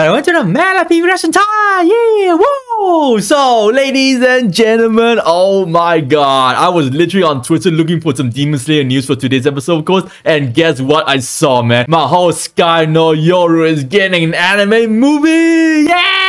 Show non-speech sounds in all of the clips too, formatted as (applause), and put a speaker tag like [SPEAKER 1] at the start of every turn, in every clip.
[SPEAKER 1] I went to the Malapi reaction time! Yeah! Whoa! So, ladies and gentlemen, oh my god. I was literally on Twitter looking for some Demon Slayer news for today's episode, of course. And guess what I saw, man? Mahoutsukai no Yoru is getting an anime movie! Yeah!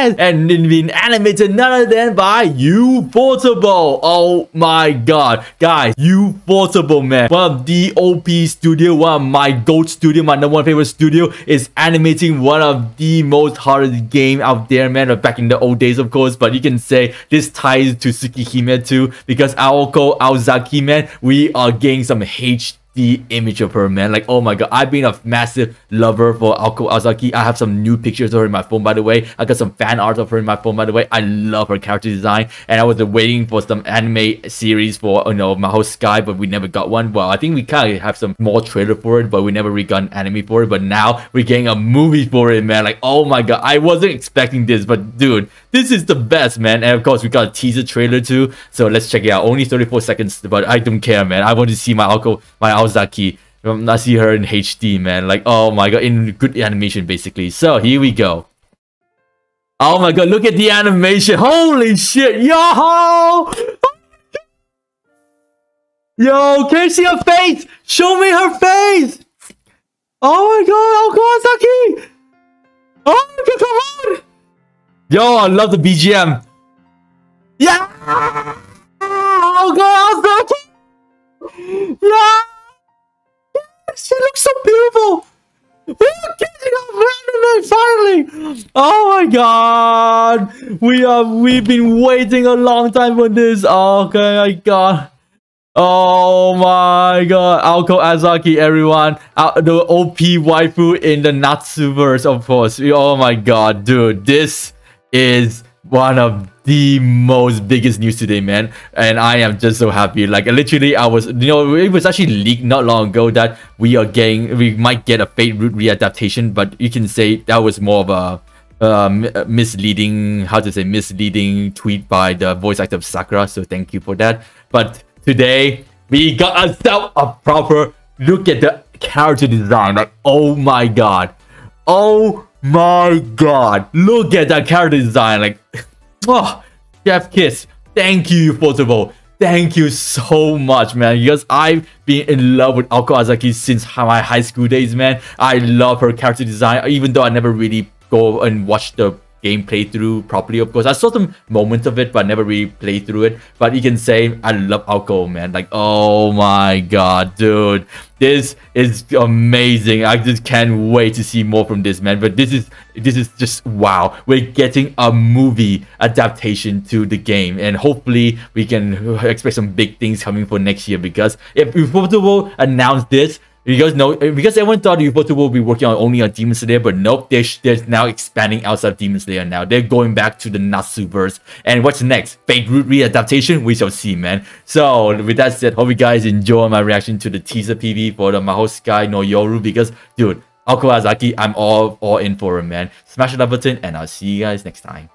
[SPEAKER 1] And being animated none other than by Ufotable. Oh my god. Guys, Ufotable, man. One of the OP studio, one of my GOAT studio, my number one favorite studio is animating one of the most hardest game out there, man. Back in the old days, of course. But you can say this ties to Tsukihime too. Because Aoko Aozaki, man, we are getting some HD the image of her, man. Like, oh my god, I've been a massive lover for Aoko Aozaki. I have some new pictures of her in my phone, by the way. I got some fan art of her in my phone, by the way. I love her character design, and I was waiting for some anime series for, you know, Mahoutsukai, but we never got one. Well, I think we kind of have some more trailer for it, but we never really got an anime for it. But now we're getting a movie for it, man. Like, oh my god, I wasn't expecting this, but dude, this is the best, man. And of course, we got a teaser trailer too, so let's check it out. Only 34 seconds, but I don't care, man. I want to see my Aoko, my Aozaki. Um, I see her in HD, man. Like, oh my god, in good animation, basically. So, here we go. Oh my god, look at the animation. Holy shit, yo! Yo, can you see her face? Show me her face! Oh my god, Aoko Aozaki! Oh my god, come on! Yo, I love the BGM. Yeah! So beautiful! Finally! Oh my god! We are we've been waiting a long time for this. Okay, my god. Oh my god, Aoko Aozaki, everyone. Uh, the OP waifu in the Nasuverse, of course. Oh my god, dude. This is one of the most biggest news today, man. And I am just so happy. Like literally, I was, you know, it was actually leaked not long ago that we are getting, we might get a Fate Route readaptation, but you can say that was more of a um, misleading, how to say, misleading tweet by the voice actor of Sakura. So thank you for that. But today, we got ourselves a proper look at the character design. Like, oh my god. Oh my god, look at that character design. Like, (laughs) oh, Chef Kiss, thank you, first of all. Thank you so much, man. Because I've been in love with Aoko Aozaki since my high school days, man. I love her character design, even though I never really go and watch the game playthrough properly, of course. I saw some moments of it, but I never really played through it. But you can say I love Aoko, man. Like, oh my god, dude. This is amazing. I just can't wait to see more from this, man. But this is this is just wow. We're getting a movie adaptation to the game. And hopefully we can expect some big things coming for next year because if Ufotable announce this, guys know eh, because everyone thought Ufotable will be working on only on Demon Slayer, but nope, they're, they're now expanding outside Demon Slayer now. They're going back to the Nasuverse. And what's next? Fate Route readaptation? We shall see, man. So with that said, hope you guys enjoy my reaction to the teaser PV for the Mahoutsukai no Yoru because dude, Aoko Aozaki, I'm all all in for it, man. Smash that button and I'll see you guys next time.